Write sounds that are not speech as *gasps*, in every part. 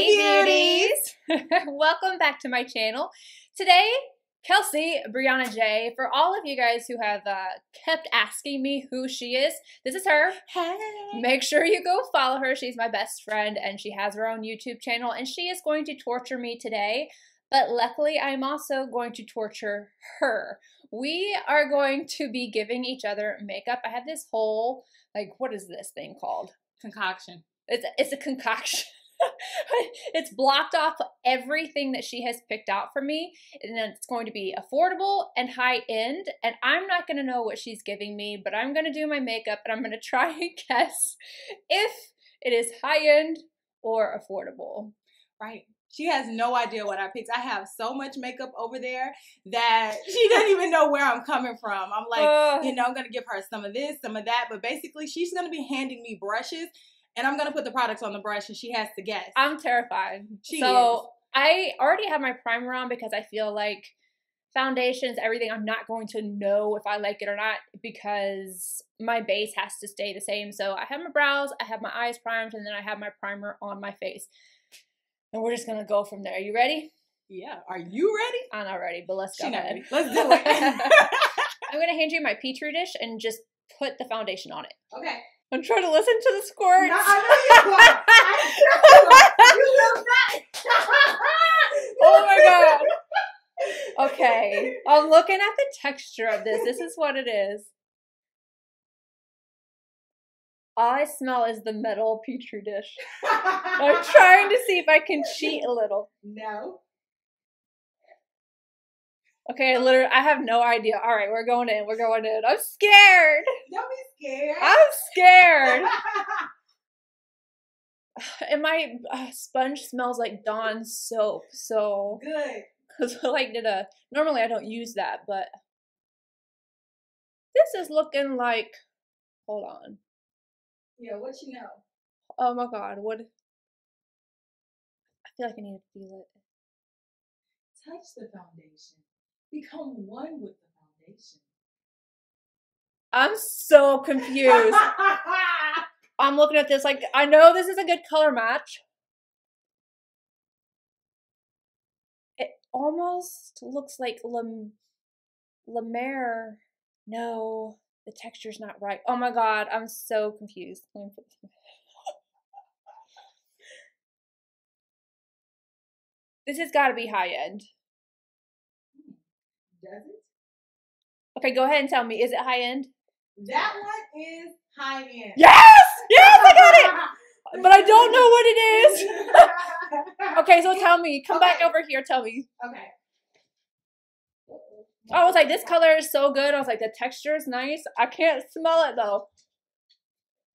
Hey, beauties! *laughs* Welcome back to my channel. Today, Kelsee Briana Jai. For all of you guys who have uh, kept asking me who she is, this is her. Hey. Make sure you go follow her. She's my best friend and she has her own YouTube channel and she is going to torture me today. But luckily, I'm also going to torture her. We are going to be giving each other makeup. I have this whole, like, what is this thing called? Concoction. It's, it's a concoction. It's blocked off everything that she has picked out for me and it's going to be affordable and high end and i'm not going to know what she's giving me but i'm going to do my makeup and i'm going *laughs* to try and guess if it is high end or affordable Right. She has no idea what I picked. I have so much makeup over there that *laughs* she doesn't even know where I'm coming from. I'm like, Ugh. you know, I'm gonna give her some of this, some of that, but basically she's gonna be handing me brushes and I'm gonna put the products on the brush and she has to guess. i'm terrified She so i already have my primer on because i feel like foundations everything i'm not going to know if i like it or not because my base has to stay the same so i have my brows i have my eyes primed and then i have my primer on my face and we're just gonna go from there Are you ready yeah. Are you ready? i'm not ready but let's go ahead ready. Let's do *laughs* it. i'm gonna hand you my petri dish and just put the foundation on it okay. I'm trying to listen to the squirts No, I know you are. I know you are. You will not. *laughs* Oh my god. Okay. I'm looking at the texture of this. This is what it is. All I smell is the metal petri dish. *laughs* I'm trying to see if I can cheat a little. No. Okay, I literally I have no idea. All right, we're going in. We're going in. I'm scared. Don't be scared. I'm scared. *laughs* *sighs* And my uh, sponge smells like Dawn soap. So, Good. cuz *laughs* like did a normally I don't use that, but this is looking like hold on. Yeah, what you know? Oh my god, what? I feel like I need to feel it. Touch the foundation. Become one with the foundation. I'm so confused. *laughs* I'm looking at this like I know this is a good color match. It almost looks like Lam La No, the texture's not right. Oh my god, I'm so confused. Let me put this- This has got to be high end. Does it? Okay, go ahead and tell me. Is it high end? That one is high end. Yes! Yes, I got it! *laughs* But I don't know what it is. *laughs* Okay, so tell me. Come back over here. Tell me. Okay. Oh, I was like, this color is so good. I was like, the texture is nice. I can't smell it though.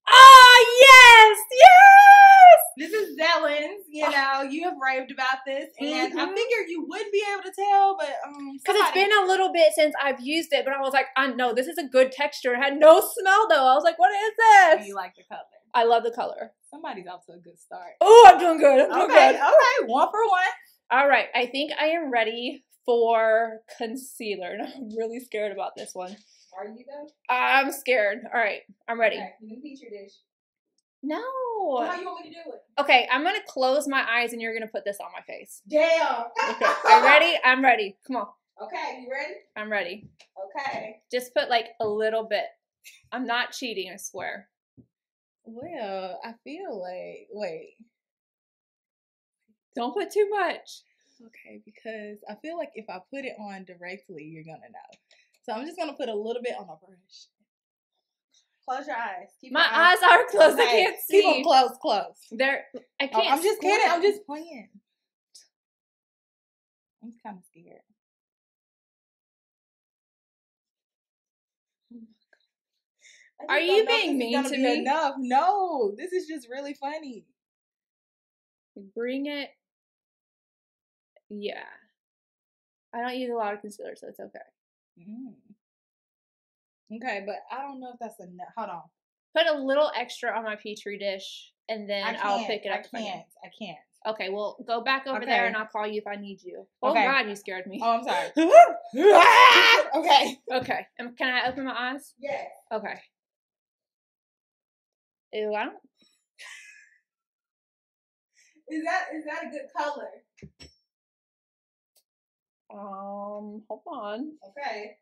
Ah, yes, yes. This is Zellens. You know, you have raved about this, and I Mhm. figured you would be able to tell, but um, Because it's somebody- been a little bit since I've used it, but I was like, I know this is a good texture. It had no smell though. I was like, what is And this? you like the color. I love the color. Somebody's off to a good start. Oh, I'm doing good. I'm doing Okay, good. okay, one for one. All right, I think I am ready for concealer. And I'm really scared about this one. Are you though? I'm scared. All right, I'm ready. Okay, new petri dish. No. Well, how you want me to do it? Okay, I'm gonna close my eyes and you're gonna put this on my face. Damn. Okay, are you ready? *laughs* I'm ready. Come on, Okay, you ready? I'm ready. Okay. Just put like a little bit. I'm not cheating, I swear. Well, I feel like wait. Don't put too much. Okay, because I feel like if I put it on directly, you're gonna know. So I'm just gonna put a little bit on the brush. Close your eyes. Keep My your eyes are closed. I can't see. Keep them closed, closed. They're. I Oh, can't. I'm just kidding. I'm just playing. I'm kind of scared. Oh are you being mean gonna to be me? Enough. No, this is just really funny. Bring it. Yeah. I don't use a lot of concealer, so it's okay. Mm. Okay, but I don't know if that's enough. Hold on. Put a little extra on my petri dish, and then. I'll pick it up. I if I need. can't. I can't. Okay, well, go back over there, and I'll call you if I need you. Oh Okay. God, you scared me. Oh, I'm sorry. *laughs* *laughs* okay. Okay, um, can I open my eyes? Yes. Okay. Ew, I don't. Is that is that a good color? Um, hold on. Okay.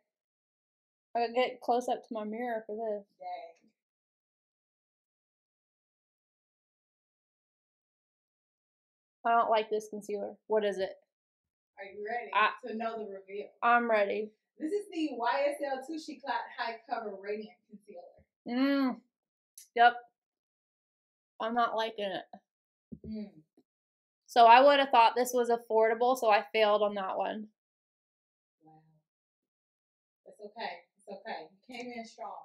I gotta get close up to my mirror for this. Dang. I don't like this concealer. What is it? Are you ready I- to know the reveal? I'm ready. This is the YSL Touche Éclat High Cover Radiant Concealer. Mmm. Yep. I'm not liking it. Mm. So I would have thought this was affordable, so I failed on that one. Wow. It's okay. It's okay. You came in strong.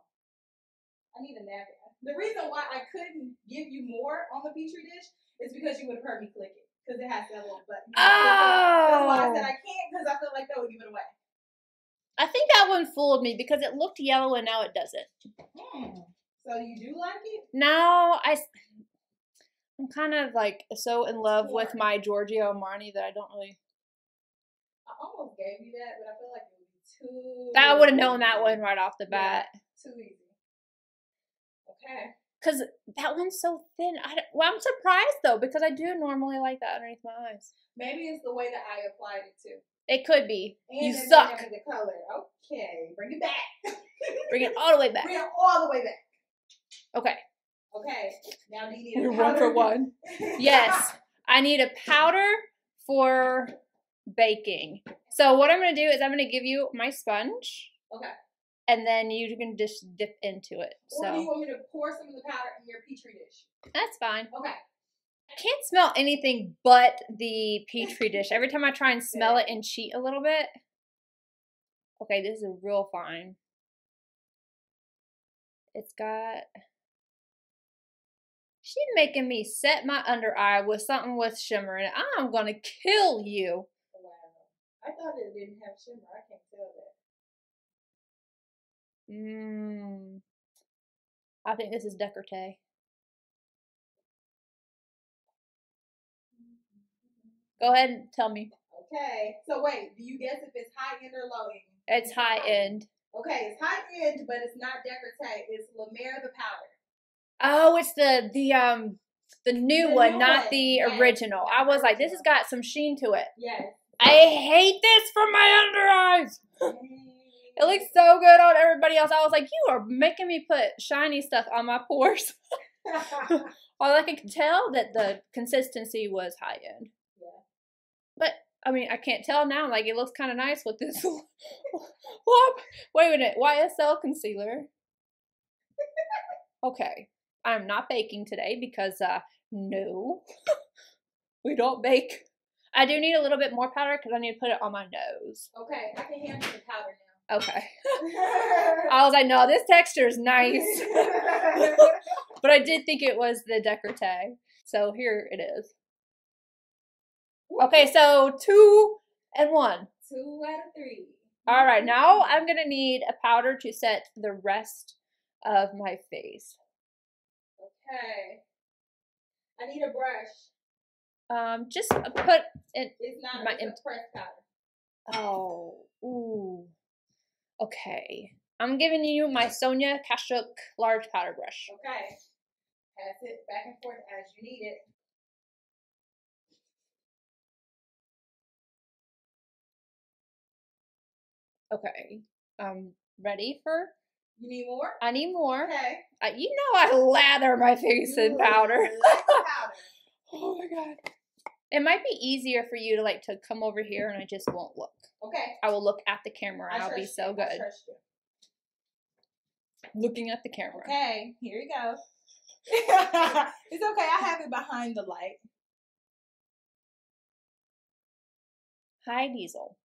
I need a napkin. The reason why I couldn't give you more on the Petri dish is because you would have heard me click it. Because it has that little button. That's why I Oh! said I can't because I feel like that would give it away. I think that one fooled me because it looked yellow and now it doesn't. Hmm. So you do like it? No, I. I'm kind of like so in love with my Giorgio Armani that I don't really. I almost gave you that, but I feel like it would be too. That I would have known that one right off the Yeah. bat. Too easy. Okay. Cause that one's so thin. I well, I'm surprised though because I do normally like that underneath my eyes. Maybe it's the way that I applied it too. It could be. And you suck. The color. Okay. Bring it back. Bring it all the way *laughs* back. Bring it all the way back. Okay. Okay. Now do you need a You're one for one. *laughs* Yes. I need a powder for baking. So what I'm gonna do is I'm gonna give you my sponge, okay. and then you can just dip into it. Or do you want me to pour some of the powder in your petri dish? that's fine. Okay. I can't smell anything but the petri *laughs* dish. Every time I try and smell it and cheat a little bit. Okay, this is real fine. It's got. She's making me set my under eye with something with shimmer in it. I'm gonna kill you. Wow. I thought it didn't have shimmer. I can't tell that. Mmm. I think this is decollete. Go ahead and tell me. Okay. So wait, do you guess if it's high end or low end? It's high end. Okay, it's high end, but it's not decollete. It's La Mer the powder. Oh, it's the the um the new The one, new not one, the yes, original. I was like, this has got some sheen to it. Yes. I hate this for my under eyes. *laughs* It looks so good on everybody else. I was like, you are making me put shiny stuff on my pores. *laughs* All I could tell that the consistency was high end. Yeah. But I mean, I can't tell now. Like it looks kind of nice with this. *laughs* Wait a minute, YSL concealer. Okay, I'm not baking today because uh no, *laughs* we don't bake. I do need a little bit more powder because I need to put it on my nose. okay, I can handle the powder now. Okay. *laughs* I was like, no, this texture is nice. *laughs* but I did think it was the decollete. So here it is. Okay, so two and one. Two out of three. All right, now I'm going to need a powder to set the rest of my face. Okay. I need a brush. Um, just put it. It's not My it's imp- a pressed powder. Oh, ooh. Okay. I'm giving you my Sonia Kashuk large powder brush. Okay. Pass it back and forth as you need it. Okay. Um, ready for? You need more? I need more. Okay. Uh, you know I lather my face in powder. powder. *laughs* Oh my god. It might be easier for you to like to come over here and I just won't look. Okay. I will look at the camera and I I'll be so you. Good. you. Looking at the camera. Okay, here you go. *laughs* it's okay. I have it behind the light. Hi, Diesel.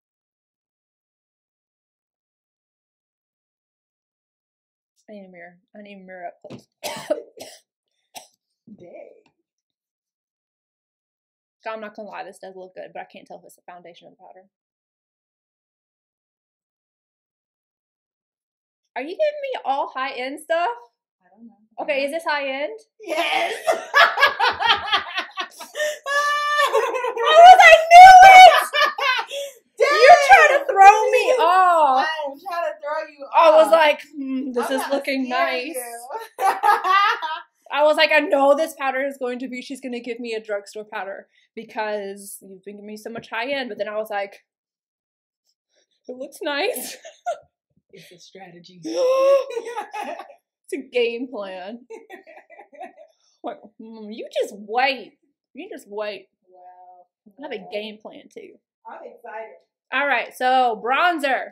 I need a mirror. I need a mirror up close. *coughs* Dang. I'm not gonna lie, this does look good, but I can't tell if it's the foundation or the powder. Are you giving me all high end stuff? I don't know. Okay, is this high end? Yes. Oh, *laughs* I knew it! You're trying to throw me *laughs* off. I'm trying to throw you. I was like, hmm, this I'm is looking nice. *laughs* I was like, I know this powder is going to be, she's going to give me a drugstore powder because you've been giving me so much high end. But then I was like, it looks nice. *laughs* It's a strategy. *gasps* it's a game plan. What, mm, you just wait. You just wait. wow. I have a game plan too. I'm excited. All right, so bronzer.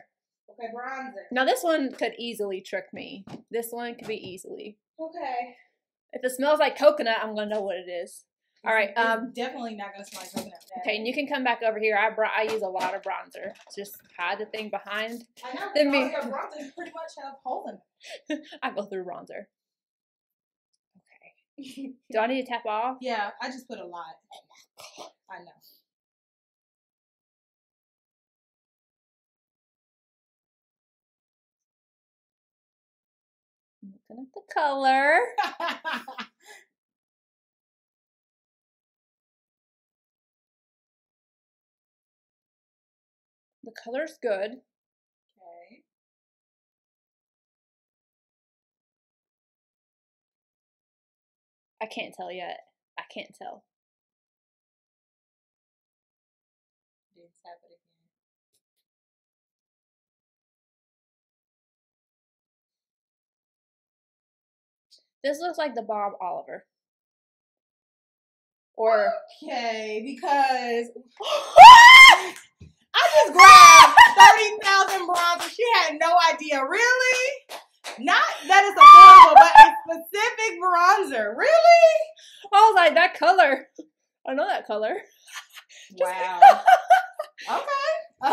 Okay, bronzer. Now this one could easily trick me. This one could be easily. Okay. If it smells like coconut, I'm gonna know what it is. All right, um, definitely not gonna smell like coconut. Okay, and you can come back over here. I brought. I use a lot of bronzer. Just hide the thing behind. I know. Then me- bronzers pretty much have holes in. *laughs* I go through bronzer. Okay. *laughs* Do I need to tap off? Yeah, I just put a lot. I know. Looking at the color. *laughs* The color's good. okay. I can't tell yet. I can't tell. This looks like the Bob Oliver. Or Okay, because *gasps* *gasps* I just grabbed thirty thousand bronzers. She had no idea. Really? Not that it's affordable, but a specific bronzer. Really? I was like that color. I know that color. *laughs* Wow. *laughs* okay. Okay. *laughs*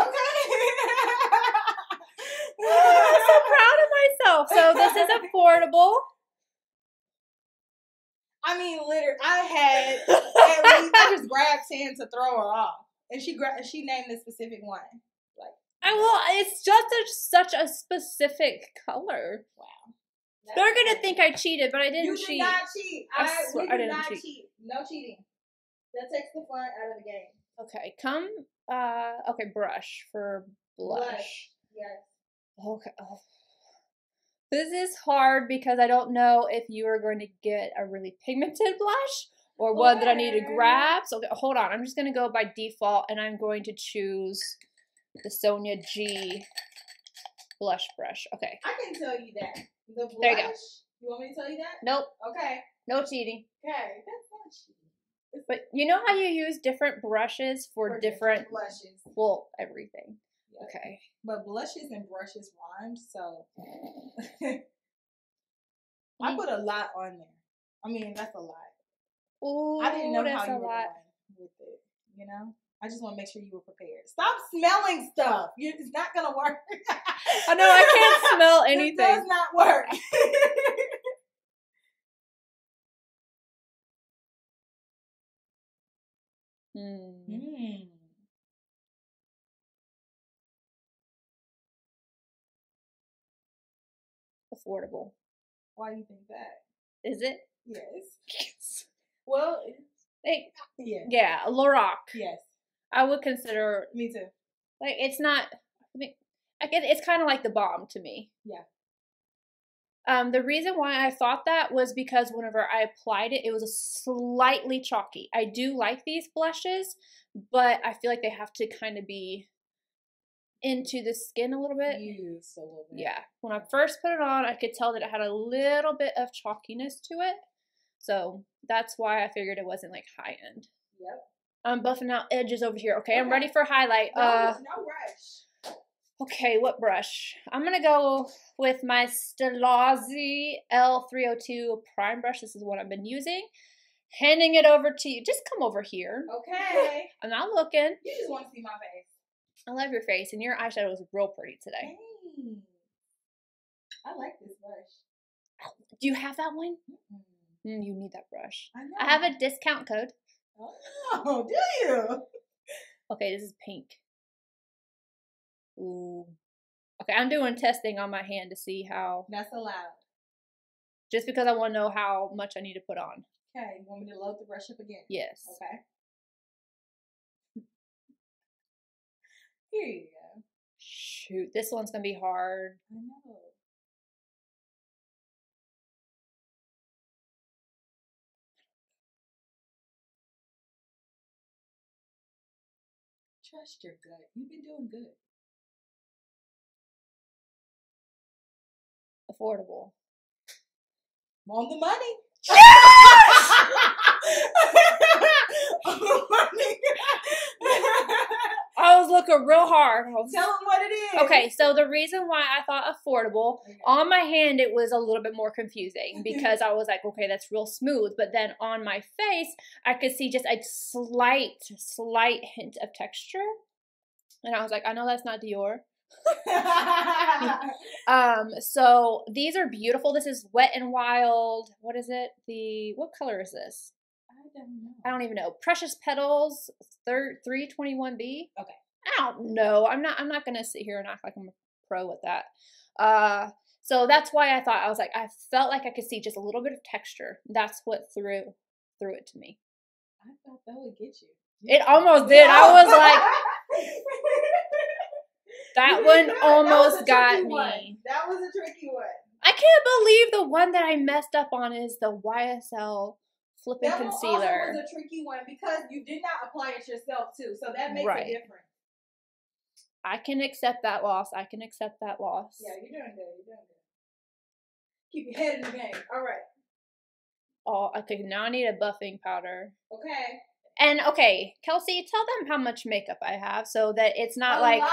I'm so proud of myself. So this is affordable. I mean, literally, I had *laughs* at least, I just grabbed ten to throw her off, and she grabbed. she named the specific one. Like, I will. It's just a, such a specific color. Wow. They're gonna think I cheated, but I didn't you did cheat. not cheat. I I, swear we I did didn't not cheat. cheat. No cheating. That takes the fun out of the game. Okay, come. Uh, okay, brush for blush. Blush. Yes. Okay. Oh. This is hard because I don't know if you are going to get a really pigmented blush or one that I need to grab. So hold on, I'm just gonna go by default and I'm going to choose the Sonia G blush brush. Okay. I can tell you that. The blush. There you go. You want me to tell you that? Nope. Okay. No cheating. Okay. That's not cheating. But you know how you use different brushes for, For different, blushes. well, everything. Yeah. Okay. But blushes and brushes rhymed, so *laughs* I put a lot on there. I mean, that's a lot. Ooh, I didn't know that's how a you were lot. with it. You know, I just want to make sure you were prepared. Stop smelling stuff. It's not gonna work. I know I can't smell *laughs* It anything. does not work. *laughs* Hmm. Hmm. Affordable. Why do you think that? Is it? Yes. *laughs* yes. Well, Like, yeah. yeah, Lorac. Yes. I would consider Me too. like it's not. I mean, I guess it's kind of like the bomb to me. Yeah. Um, the reason why I thought that was because whenever I applied it, it was slightly chalky. I do like these blushes, but I feel like they have to kind of be into the skin a little bit. A little bit. Yeah. When I first put it on, I could tell that it had a little bit of chalkiness to it. So that's why I figured it wasn't like high end. Yep. I'm buffing out edges over here. Okay, I'm ready for highlight. No, Uh, no rush. okay, what brush? I'm gonna go with my Stilazzi L302 prime brush. This is what I've been using. Handing it over to you. Just come over here. Okay. *laughs* I'm not looking. you just want to see my face. I love your face, and your eyeshadow is real pretty today. Dang. I like this brush. Do you have that one? Mm-mm. Mm, you need that brush. I know. I have a discount code. Oh, *laughs* do you? Okay, this is pink. Ooh. Okay, I'm doing testing on my hand to see how, That's allowed. just because I want to know how much I need to put on. Okay, you want me to load the brush up again? Yes. Okay. Here you go. Shoot, this one's gonna be hard. I know. Trust your gut. You've been doing good. Affordable. On the money. Yes! *laughs* on the money. *laughs* I was looking real hard. Was- Tell them what it is. Okay, so the reason why I thought affordable Okay. on my hand it was a little bit more confusing *laughs* because I was like, okay, that's real smooth, but then on my face I could see just a slight, slight hint of texture, and I was like, I know that's not Dior. *laughs* *laughs* Um, so these are beautiful. This is Wet and Wild. What is it? The what color is this? I don't know. I don't even know. Precious Petals, third three twenty one B. Okay. I don't know. I'm not. I'm not gonna sit here and act like I'm a pro with that. Uh, so that's why I thought I was like I felt like I could see just a little bit of texture. That's what threw threw it to me. I thought that would get you. It almost did. I was like, *laughs* that You one did. That was a almost tricky got one. me. That was a tricky one. I can't believe the one that I messed up on is the YSL flipping That concealer. also was a tricky one because you did not apply it yourself too, so that makes Right. a difference. I can accept that loss. I can accept that loss. Yeah, you're doing good. You're doing good. Keep your head in the game. All right. Oh, okay. Now I need a buffing powder. Okay. And okay, Kelsee, tell them how much makeup I have so that it's not a like lot.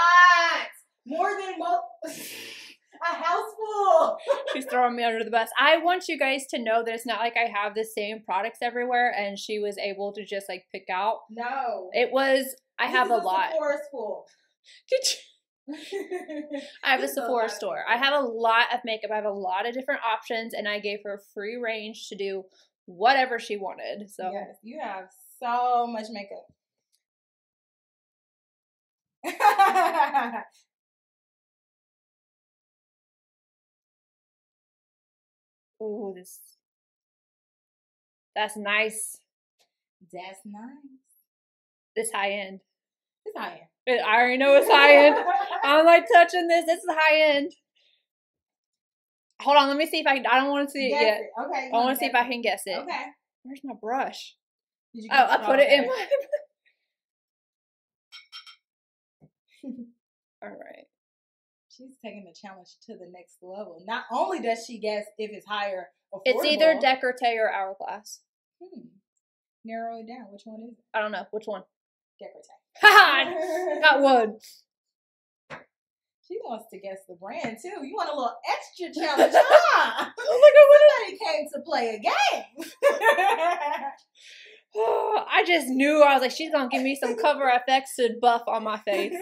more than most. *laughs* a house full. *laughs* she's throwing me under the bus. I want you guys to know that it's not like I have the same products everywhere and she was able to just like pick out. No. It was I This have a lot. Sephora's full. Did you- *laughs* I have a This is a Sephora store. I have a lot of makeup. I have a lot of different options and I gave her free range to do whatever she wanted. So Yes, you have so much makeup. *laughs* ooh, this that's nice. That's nice. This high end. It's high end. I already know it's high end. *laughs* I'm like touching this. This is high end. Hold on, let me see if I can. I don't want to see it yet. it. Okay. I want to see if I can guess it. Okay. Where's my brush? Did you Oh, I put it in my. *laughs* *laughs* All right. She's taking the challenge to the next level. Not only does she guess if it's higher, It's either affordable- decollete or hourglass. Hmm. Narrow it down. Which one is it? I don't know which one. Decollete. Ha! Got one. She wants to guess the brand too. You want a little extra *laughs* challenge, huh? Oh *laughs* Somebody came to play a game. *laughs* I just knew I was like, she's gonna give me some Cover FX to buff on my face.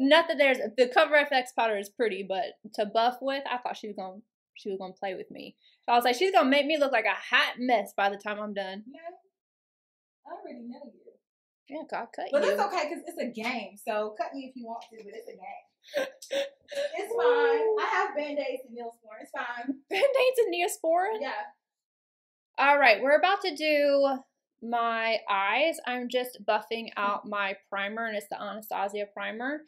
Not that there's the Cover FX powder is pretty, but to buff with, I thought she was gonna she was gonna play with me. So I was like, she's gonna make me look like a hot mess by the time I'm done. no, I already know you. Yeah, God cut But you. But it's okay because it's a game. So cut me if you want to, but it's a game. *laughs* It's fine. I have band aids and Neosporin. It's fine. Band-aids and Neosporin. Yeah. All right, we're about to do my eyes. I'm just buffing out my primer, and it's the Anastasia primer.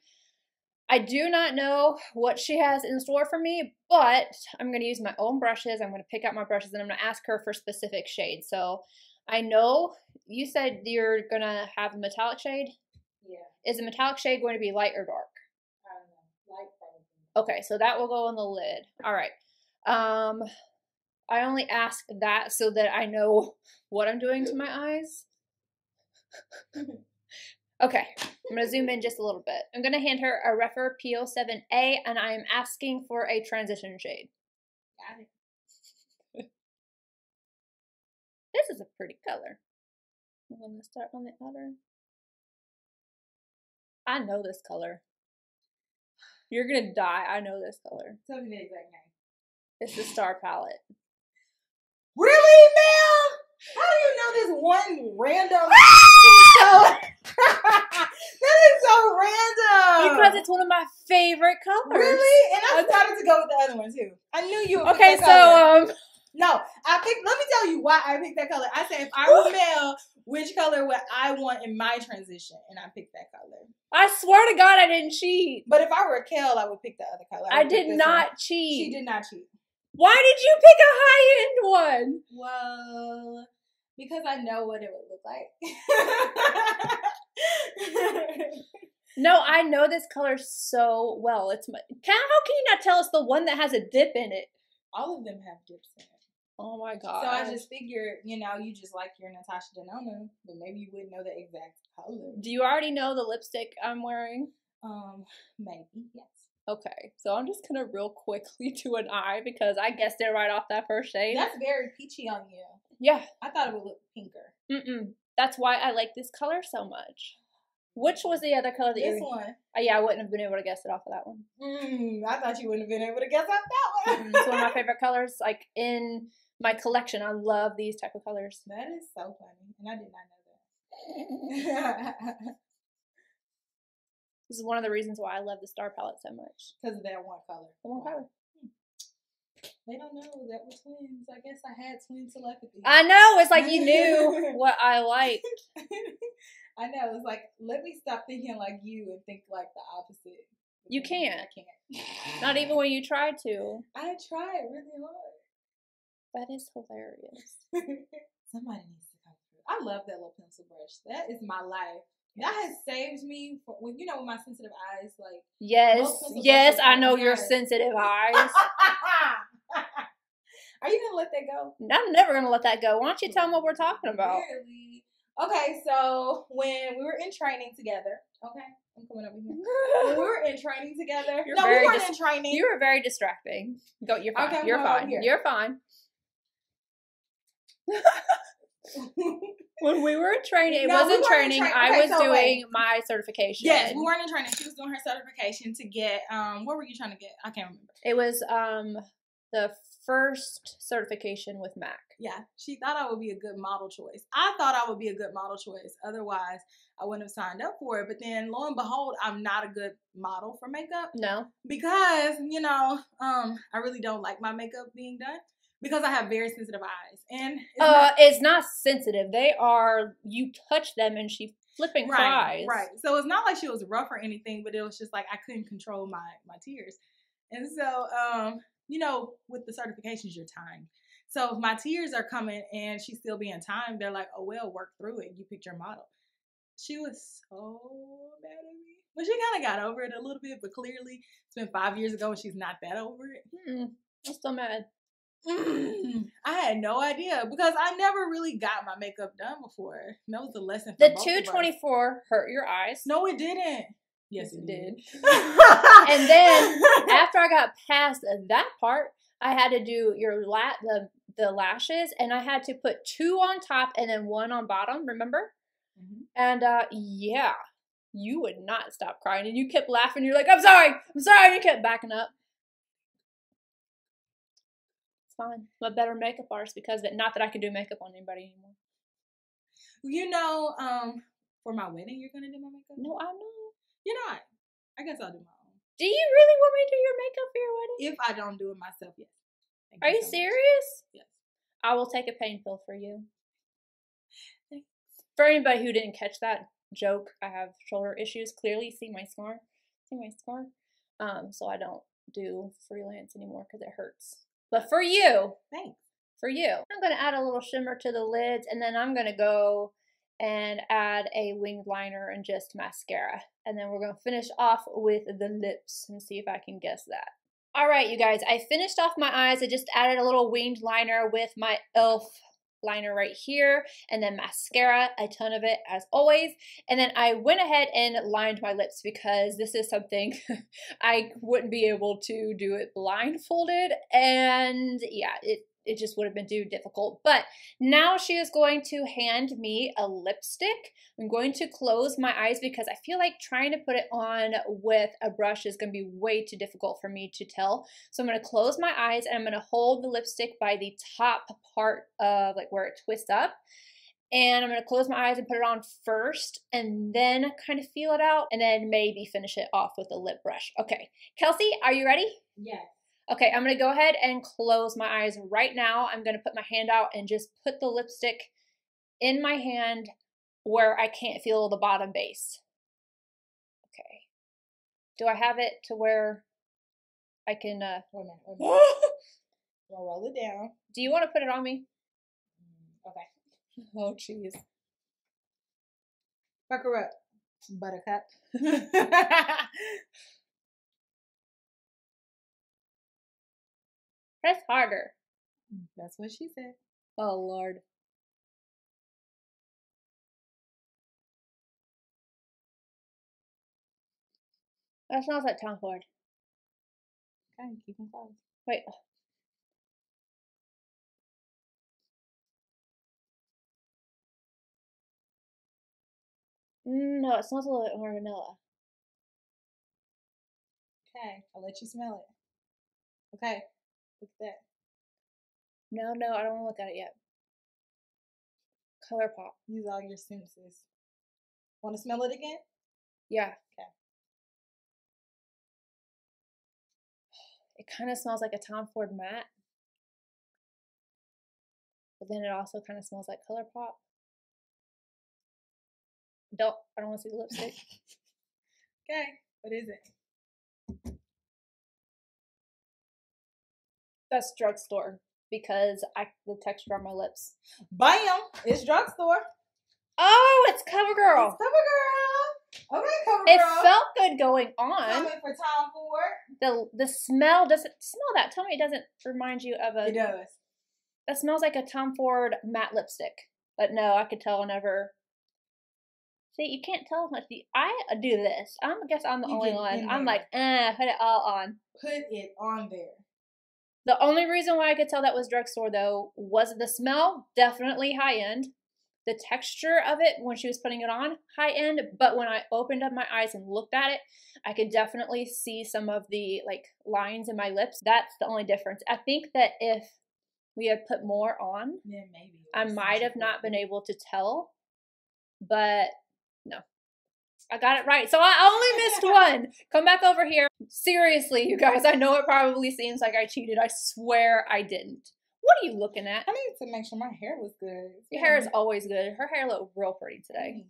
I do not know what she has in store for me, but I'm going to use my own brushes. I'm going to pick out my brushes, and I'm going to ask her for specific shades. So I know you said you're going to have a metallic shade. Yeah. Is the metallic shade going to be light or dark? I don't know. Light probably. Okay, so that will go on the lid. All right. Um, I only ask that so that I know *laughs* what I'm doing to *laughs* my eyes. *laughs* Okay, I'm gonna zoom in just a little bit. I'm gonna hand her a Refer PO7A, and I am asking for a transition shade. Got it. *laughs* This is a pretty color. I'm gonna start on the other. I know this color. *sighs* You're gonna die. I know this color. Tell me the exact name. It's the Star Palette. Really, Mel? How do you know this one random *laughs* that is so random. Because it's one of my favorite colors. really, and I decided to go with the other one too. I knew you. Would pick Okay, that color. so um, no, I picked. Let me tell you why I picked that color. I said if I were Mel, which color would I want in my transition, and I picked that color. I swear to God, I didn't cheat. But if I were Kel, I would pick the other color. I pick did not one. cheat. She did not cheat. Why did you pick a high end one? Well, because I know what it would look like. No, I know this color so well. It's my. Can, how can you not tell us the one that has a dip in it? All of them have dips in it. Oh my god! So I just figured, you know, you just like your Natasha Denona, but maybe you wouldn't know the exact color. Do you already know the lipstick I'm wearing? Um, maybe yes. Okay, so I'm just gonna real quickly *laughs* do an eye because I guessed it right off that first shade. That's very peachy on you. yeah. I thought it would look pinker. Mm-mm. That's why I like this color so much. Which was the other color that This you? one. Uh, yeah, I wouldn't have been able to guess it off of that one. Mm, I thought you wouldn't have been able to guess off that one. It's one of my favorite *laughs* colors. Like in my collection, I love these type of colors. that is so funny, and I did not know that. *laughs* This is one of the reasons why I love the star palette so much. Because of that one color. The one color. Hmm. They don't know that we're twins. I guess I had twin telepathy. I know. It's like you knew *laughs* what I liked. I know. It's like let me stop thinking like you and think like the opposite. You can't. I can't. *laughs* Not even when you try to. I tried really hard. That is hilarious. *laughs* Somebody needs to come through. I love that little pencil brush. That is my life. That has saved me for when you know with my sensitive eyes, like Yes, yes, I know your sensitive eyes. *laughs* Are you gonna let that go? I'm never gonna let that go. Why don't you tell them what we're talking about? Really? Okay, so when we were in training together, okay, I'm coming over here. When we were in training together. *laughs* You're no, we weren't dis- in training. You were very distracting. Go, you're fine. Okay, I'm you're fine. You're fine. *laughs* When we were in training, it No, wasn't weren't training. train- I okay, was so doing wait. my certification. yes, we weren't in training. She was doing her certification to get um. What were you trying to get? I can't remember. It was um the first certification with Mac. Yeah, she thought I would be a good model choice. I thought I would be a good model choice. Otherwise, I wouldn't have signed up for it. But then, lo and behold, I'm not a good model for makeup No. because you know, um, I really don't like my makeup being done because I have very sensitive eyes, and it's Uh, not- it's not sensitive. They are. You touch them and she flipping right, cries. right. So it's not like she was rough or anything, but it was just like I couldn't control my my tears, and so um, you know, with the certifications, you're timed. So if my tears are coming and she's still being timed, they're like, oh well, work through it. You picked your model. She was so mad at me. But she kind of got over it a little bit, but clearly it's been five years ago and she's not that over it. Mm, I'm still mad. Mm, *clears throat* I had no idea because I never really got my makeup done before. That was the lesson. For The of us. 224 hurt your eyes. No, it didn't. Yes, Yes, it it did. *laughs* And then *laughs* After I got past that part, I had to do your lat the the lashes, and I had to put two on top and then one on bottom. Remember? Mhm. And uh, yeah, you would not stop crying, and you kept laughing. You're like, "I'm sorry, I'm sorry," and you kept backing up. It's fine. I'm a better makeup artist because it. Not that I can do makeup on anybody anymore. you know, um, for my wedding, you're gonna do my makeup. No, I know. you're not. I guess I'll do my own. Do you really want me to do your makeup for your wedding? If I don't do it myself, yes. Thank Are you so much. serious? Yes. I will take a pain pill for you. Thanks. For anybody who didn't catch that joke, I have shoulder issues. Clearly, see my scar. See my scar. Um, so I don't do freelance anymore because it hurts. But for you, Thanks. for you, I'm gonna add a little shimmer to the lids, and then I'm gonna go and add a winged liner and just mascara, and then we're gonna finish off with the lips and see if I can guess that. All right, you guys, I finished off my eyes. I just added a little winged liner with my e.l.f. liner right here, and then mascara, a ton of it as always. And then I went ahead and lined my lips because this is something *laughs* I wouldn't be able to do it blindfolded. And yeah, it, it just would have been too difficult. But now she is going to hand me a lipstick. I'm going to close my eyes because I feel like trying to put it on with a brush is going to be way too difficult for me to tell. So I'm going to close my eyes and I'm going to hold the lipstick by the top part of like where it twists up. And I'm going to close my eyes and put it on first and then kind of feel it out and then maybe finish it off with a lip brush. Okay, Kelsee, are you ready? Yes. Okay, I'm gonna go ahead and close my eyes right now. I'm gonna put my hand out and just put the lipstick in my hand where I can't feel the bottom base. Okay. Do I have it to where I can, uh, Wait a minute. Wait a minute. *laughs* We'll roll it down. do you want to put it on me? Mm, Okay. *laughs* Oh, jeez. Fuck her up. Buttercup. *laughs* Press harder. That's what she said. Oh Lord. That smells like Tom Ford. Okay, keep them closed. Wait. Mm, No, it smells a little bit more vanilla. Okay, I'll let you smell it. Okay, look at that. No, no, I don't want to look at it yet. ColourPop. Use all your senses. Want to smell it again? Yeah. Okay. It kind of smells like a Tom Ford matte. But then it also kind of smells like ColourPop. Don't I don't want to see the lipstick. *laughs* Okay, what is it? That's drugstore because I the texture on my lips. Bam! It's drugstore. Oh, it's CoverGirl. It's CoverGirl. Okay, CoverGirl. It felt good going on. Coming for Tom Ford. The the smell doesn't smell that. Tell me it doesn't remind you of a It does. that smells like a Tom Ford matte lipstick. But no, I could tell whenever. See, you can't tell much. The- I do this. I guess I'm the You only one. I'm like, eh, put it all on. Put it on there. The only reason why I could tell that was drugstore though was the smell, definitely high end. The texture of it when she was putting it on, high end. But when I opened up my eyes and looked at it, I could definitely see some of the like lines in my lips. That's the only difference. I think that if we had put more on, Then maybe. I might have not been able to tell, but no. I got it right. So I only missed *laughs* one. Come back over here. Seriously, you guys, I know it probably seems like I cheated. I swear I didn't. What are you looking at? I need to make sure my hair was good. Your hair is always good. Her hair looked real pretty today.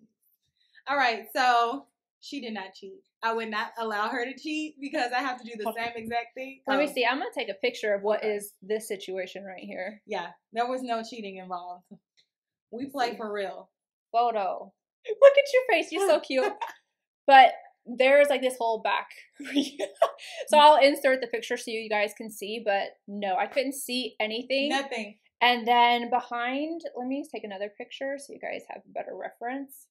All right, so she did not cheat. I would not allow her to cheat because I have to do the same exact thing. Let me Oh, see. I'm gonna take a picture of what is this situation right here. Yeah, there was no cheating involved. We play for real. Photo. *laughs* Look at your face. You're so *laughs* cute. but there's like this whole back. *laughs* so I'll insert the picture so you guys can see. But no, I couldn't see anything. Nothing. And then behind, let me take another picture so you guys have a better reference.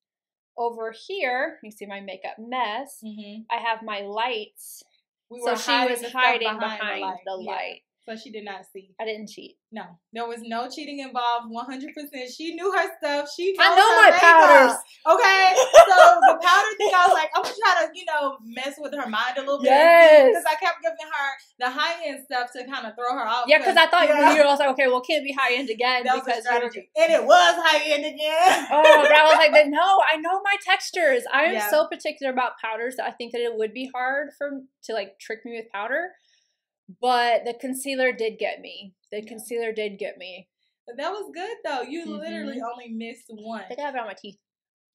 Over here, you see my makeup mess. Mm-hmm. I have my lights. We so she was the hiding behind, light. the Yeah, light. So she did not see. I didn't cheat. No, there was no cheating involved. One hundred percent. She knew her stuff. She I know my makeup. powders. Okay, *laughs* so the powder thing, I was like, I'm gonna try to, you know, mess with her mind a little bit. Yes. Because I kept giving her the high end stuff to kind of throw her off. Yeah, because I thought you were. I was like, okay, well, can't be high end again that because strategy, and it was high end again. *laughs* Oh, but I was like, but no, I know my textures. I am Yeah. so particular about powders that I think that it would be hard for to like trick me with powder. But the concealer did get me. The Yeah. concealer did get me. but that was good though. You Mhm. literally only missed one. I think I have it on my teeth.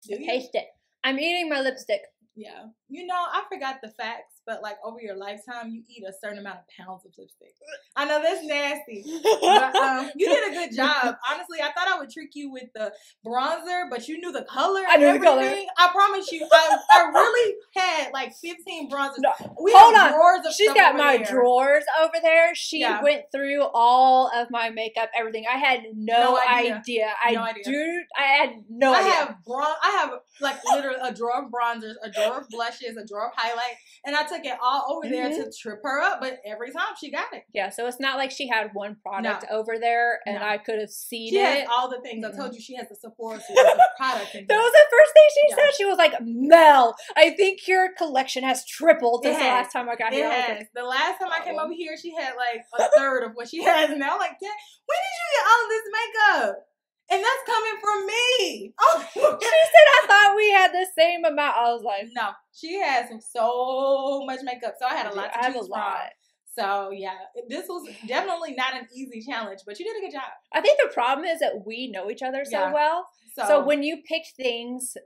Do you? Taste it. I'm eating my lipstick. Yeah. You know, I forgot the facts, but like over your lifetime, you eat a certain amount of pounds of lipstick. I know that's nasty. But um, you did a good *laughs* job. Honestly, I thought I would trick you with the bronzer, but you knew the color. I knew and the color. I promise you, I, I really had like 15 bronzers. No, we hold on. drawers of She's got my there. drawers over there. She Yeah. went through all of my makeup, everything. I had no, No idea. idea. I No idea. do. I had no I idea. have bron- I have like literally a drawer of bronzers, a drawer of blushes, a drawer of highlight, and I took it all over there Mm-hmm. to trip her up. But every time she got it, Yeah, so it's not like she had one product over there and No. I could have seen she it. all the things. I Mhm. told you she has the Sephora suite of *laughs* products. In That was the first thing she Yeah. said. She was like, Mel, I think your collection has tripled since the last time I got It here. I has. The last time I came Problem. over here, she had like a third of what she *laughs* has now. Like, "Dad, when did you get all this makeup? And that's coming from me. *laughs* Oh, she said, I thought we had the same amount. I was like, no, she has so much makeup. So I had a lot to I have a choose from. lot. So yeah, this was definitely not an easy challenge, but you did a good job. I think the problem is that we know each other so Yeah. well. So, So, when you pick things,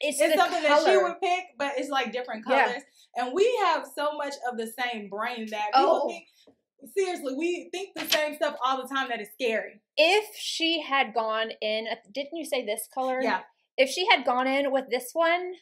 it's, it's something color. that she would pick, but it's like different Yeah. colors. And we have so much of the same brain that people Oh. think seriously, we think the same stuff all the time that is scary. if she had gone in, uh, didn't you say this color? Yeah. if she had gone in with this one,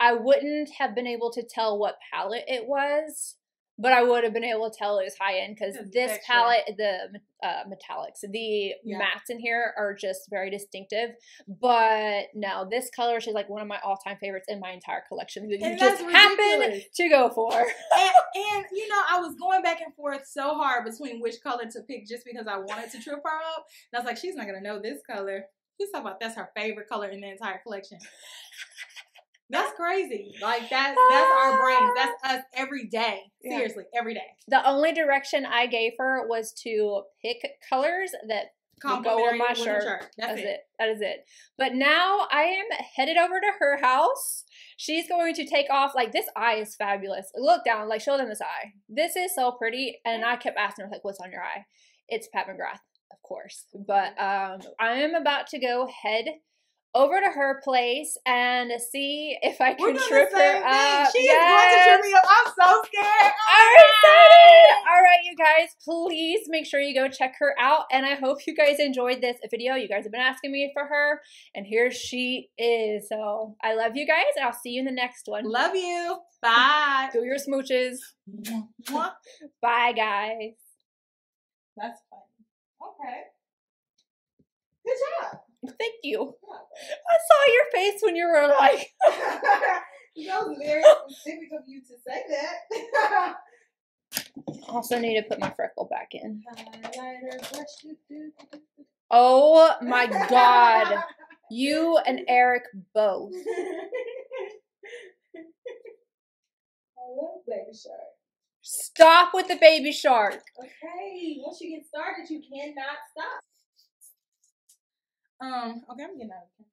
I wouldn't have been able to tell what palette it was, but I would have been able to tell it was high end because this texture. palette, the uh, metallics, the Yeah. mattes in here are just very distinctive. But no, this color she's like one of my all time favorites in my entire collection that you And just that's happen to go for. and, and you know, I was going back and forth so hard between which color to pick just because I wanted to trip her up. And I was like, she's not gonna know this color. She's talking about that's her favorite color in the entire collection. That's crazy. Like that's that's our brains. That's us every day. Yeah. Seriously, every day. The only direction I gave her was to pick colors that go with my winter shirt. That's, That's it. it. That is it. But now I am headed over to her house. She's going to take off. Like this eye is fabulous. Look down. Like show them this eye. This is so pretty. And I kept asking her like, "What's on your eye?" It's Pat McGrath, of course. But um, I am about to go head over to her place and see if I can trip her up. She is going to trip me up. I'm so scared. Oh, I'm excited! All right, you guys, please make sure you go check her out. And I hope you guys enjoyed this video. You guys have been asking me for her, and here she is. So I love you guys, and I'll see you in the next one. Love you. *laughs* Bye. Do your smooches. *laughs* Bye, guys. That's funny. Okay. Good job. Thank you. I saw your face when you were like, *laughs* that was very *laughs* specific of you to say that. also need to put my freckle back in. Oh *laughs* my God. You and Eric both. I love baby shark. Stop with the baby shark. Okay, once you get started, you cannot stop. Um, okay, I'm getting out of